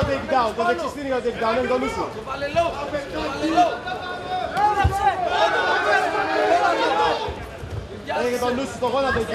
για το takedown, το δεξί στείλει για το takedown, είναι το νου σου. Έχει το νου σου στο γόνατο εκεί.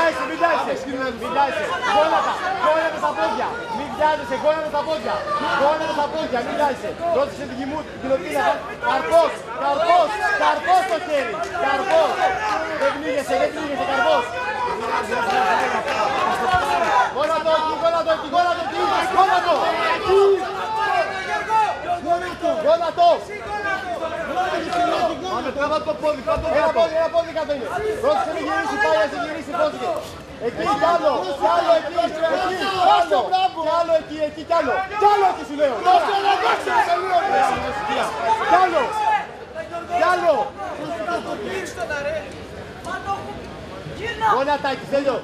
το κάτω. Μιλάισε, μιλάισε, μιλάισε. Γόνατα, γόνατα στα πόδια. Μην βιάζεσαι, γόνατα στα πόδια. Γόνατα στα πόδια, μην βιάζεσαι. Ρώτησε την κοιμού, την κοιλωτίνα. Καρπός, καρπός, καρπός στο χέρι. Καρπός. Δεν πνίγεσαι, δεν πνίγεσαι, καρπός. Γόνατο εκεί, γόνατο εκεί, γόνατο εκεί, γόνατο. Γόνατο. Πάμε τώρα το πόδι, πάμε το ένα πόδι, ένα πόδι κάτω είναι. Ρώτησε μην γυρίσει, πάει να σε γυρίσει, πρόσεχε. Εκεί, κι άλλο, κι άλλο εκεί, εκεί, κι άλλο, κι άλλο εκεί, εκεί, κι άλλο. Κι άλλο εκεί σου λέω. Κι άλλο, κι άλλο. Γόνατάκι, τέλειο.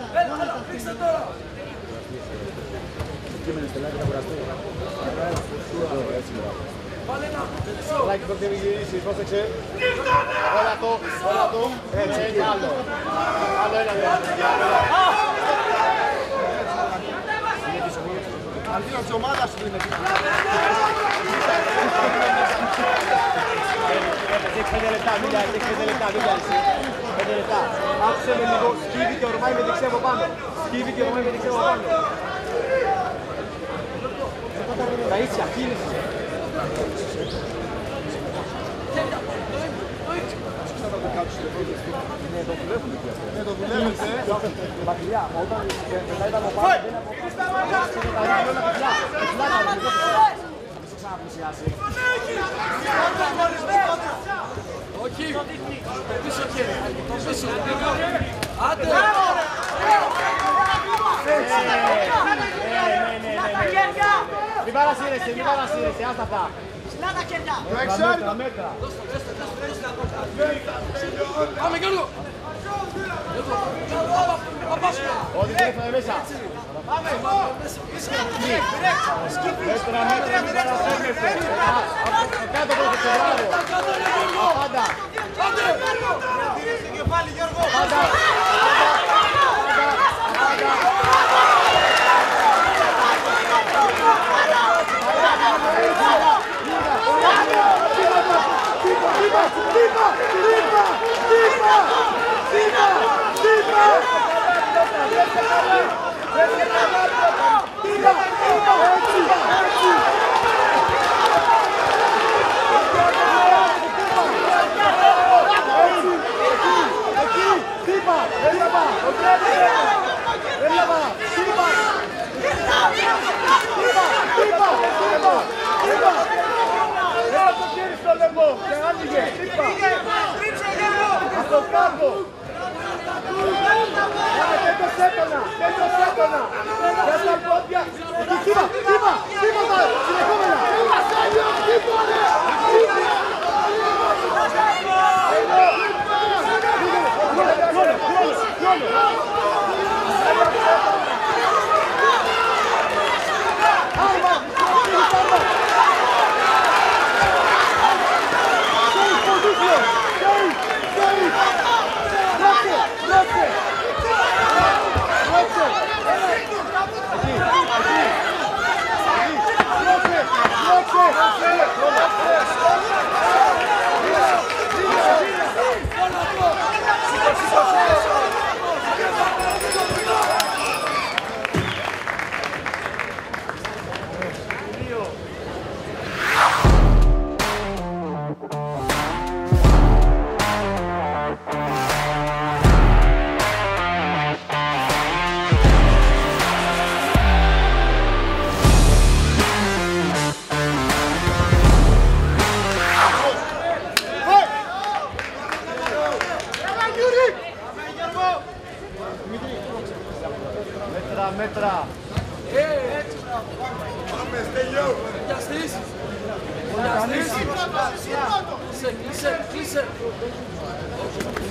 Λάκι, πρέπει να μην γυρίσεις, πρόσεξε. Όλα το, όλα το. Έτσι, έτσι, άλλο. Άλλο ένα, άλλο ένα. Αντίο της ομάδας σου είναι. Έχει πέντε λεπτά, μην βιάζεις, έχει πέντε λεπτά, μην βιάζεις. Πέντε λεπτά. Άφησε με λίγο, σκύβει και ορμάει με δεξιά από πάνω. Σκύβει και ορμάει με δεξιά από πάνω. Τα ίσια, κίνηση. Ναι, το δουλεύετε. Μακριά, μα όταν μετά ήταν από πάνω, δεν είναι από Όχι, πίσω χέρι, πίσω. Άντε. Μην παρασύρεσαι, μην παρασύρεσαι, άστα αυτά. Το εξάρτητο. Τα μέτρα. Πάμε Γιώργο. Ό,τι τρέφανε μέσα. Μέτρα, μέτρα, μην παρασύρεσαι. Αυτό κάτω! Δεν το σέπανα, δεν το σέπανα. Δεν τα πόδια. Κύμα, κύμα, τίποτα.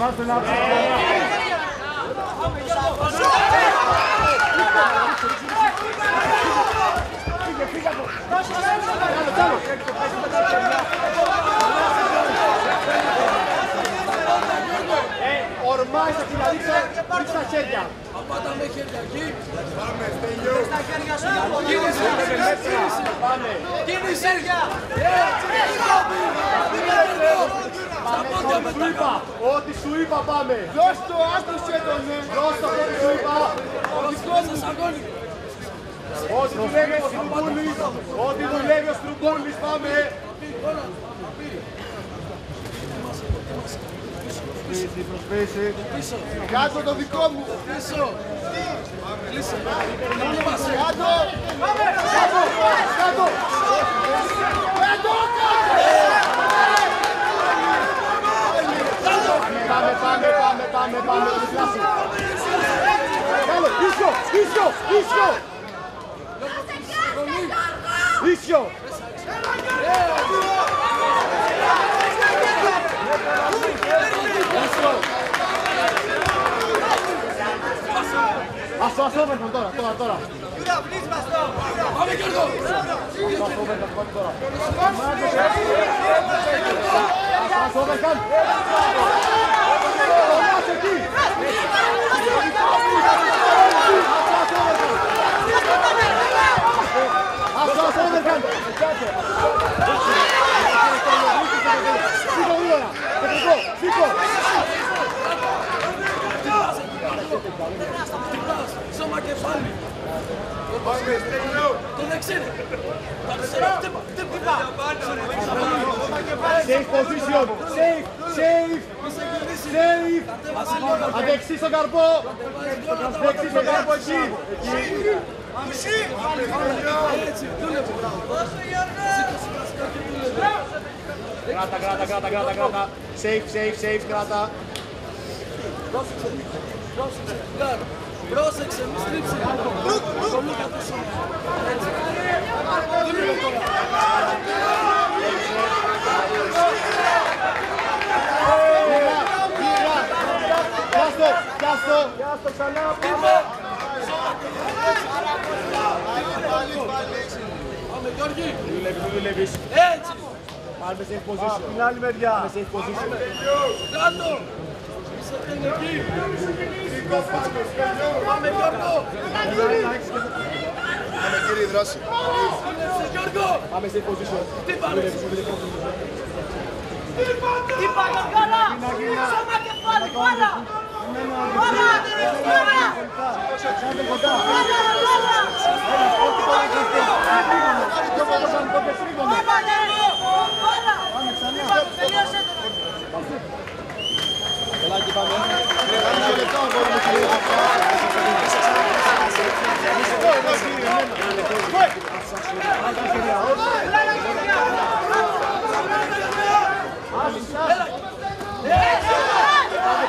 Θυμάστε να Φύγε, φύγε από. Κάνω, κάνω. Ε, ορμάει τα κοιναλίτσα, ρίξε τα χέρια. Απάτα με χέρια εκεί. Πάμε. Κίνηση. Έτσι. Στα πόδια Ό,τι σου μετά. είπα, ό,τι σου είπα πάμε. Δώσ' το, άστρωσε τον, ναι. Δώσ' το ό,τι σου είπα. Μέσα σ' αγώνι. Ό,τι δουλεύει ο Στρουμπούλης, ό,τι δουλεύει ο Στρουμπούλης, πάμε. Προσπίση, προσπίση. Πίσω. Κάτω το δικό μου. Πίσω. Κλείσε. Μην πας. Κάτω. Κάτω, κάτω. Πάμε, πάμε, πάμε, πάμε, πάμε, πάμε, διπλάσιο. Κάνε, ίσιο, ίσιο, ίσιο. Ίσιο. Ίσιο. Ας το, ας το overhand τώρα, τώρα, τώρα. Πάμε Γιώργο. Ας το overhand, πάμε τώρα. Ας το overhand. Κολλάς εκεί. Ας το, ας το overhand. Σήκω γρήγορα. Τεχνικό, σήκω. Σώμα κεφάλι. Το δεξί. Τα αριστερά. Χτύπα. Χτύπα. Safe position. Safe, safe, safe. Κατέβασε λίγο. Αδεξί στον καρπό. Δεξί στον καρπό εκεί. Εκεί. Έτσι. Δούλευε. Σήκωσε βασικά και δούλευε. Κράτα, κράτα, κράτα, κράτα, κράτα. Safe, safe, safe, κράτα. Πρόσεξε. Πρόσεξε. Γάρ. Πρόσεξε. Μη στρίψει. Το Λούκα το σώμα. Έτσι. Δούλευε τώρα. Γύρω, γύρω. Πιάστο, πιάστο. Πιάστο ξανά. Πάμε Γιώργη. Δουλεύεις, που δουλεύεις. Έτσι. Πάμε safe position. Την άλλη μεριά. Πάμε safe position. Κάτω. Είσαι δεν εκεί. Πάμε Γιώργο. Πάμε κύριε δράση. Δούλεψε Γιώργο. Πάμε safe position. Τι πάνε. Τι πάμε καλά! Σώμα κεφάλι, πάρα! Πάρα!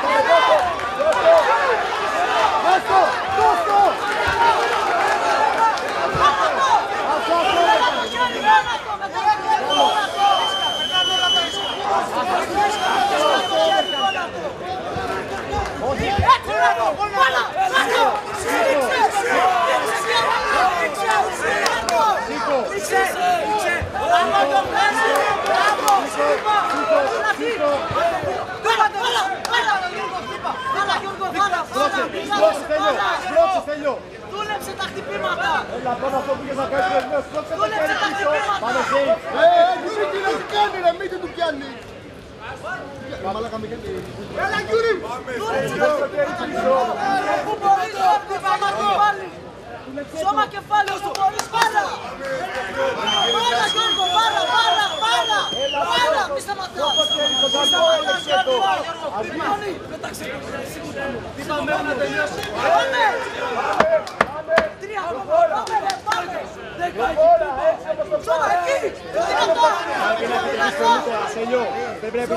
Πάρα! Bravo! Σπρώξε, Στέλιο. Σπρώξε, Στέλιο. Δούλεψε τα χτυπήματα! Έλα, πάμε αυτό που πήγες να κάνεις με σπρώξε το Δούλεψε χέρι τα πίσω. χτυπήματα! Πάμε safe. Ε, Γιούρι, τι να του κάνει ρε, μην του πιάνει. Μαλάκα με κάνει. Έλα Γιούρι. Σπρώξε το χέρι πίσω. Πού μπορείς να χτυπάμα κεφάλι! Σώμα κεφάλι όσο μπορείς πάρα! Πάρα Γιώργο, πάρα, πάρα, πάρα! Πάρα, μη σταματάς! Μη σταματάς Γιώργο! Γιώργο, Πέταξε το εσύ μου. Πάμε! Τρία ακόμα, πάμε ρε, πάμε! Δέκα εκεί. Σώμα εκεί! Πιο δυνατά! Πρέπει να Πιο επιτεθείς δυνατά! πολύ τώρα, Στέλιο. Δεν πρέπει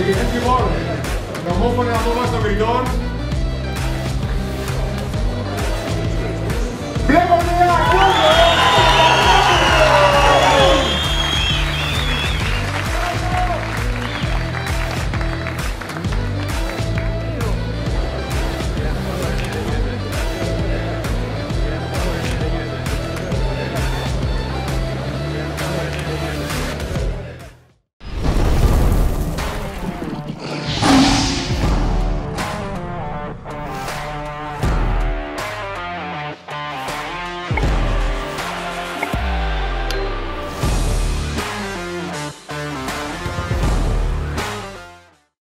να επιτεθείς πολύ. Πιο δυνατά στο σώμα! Λοιπόν, η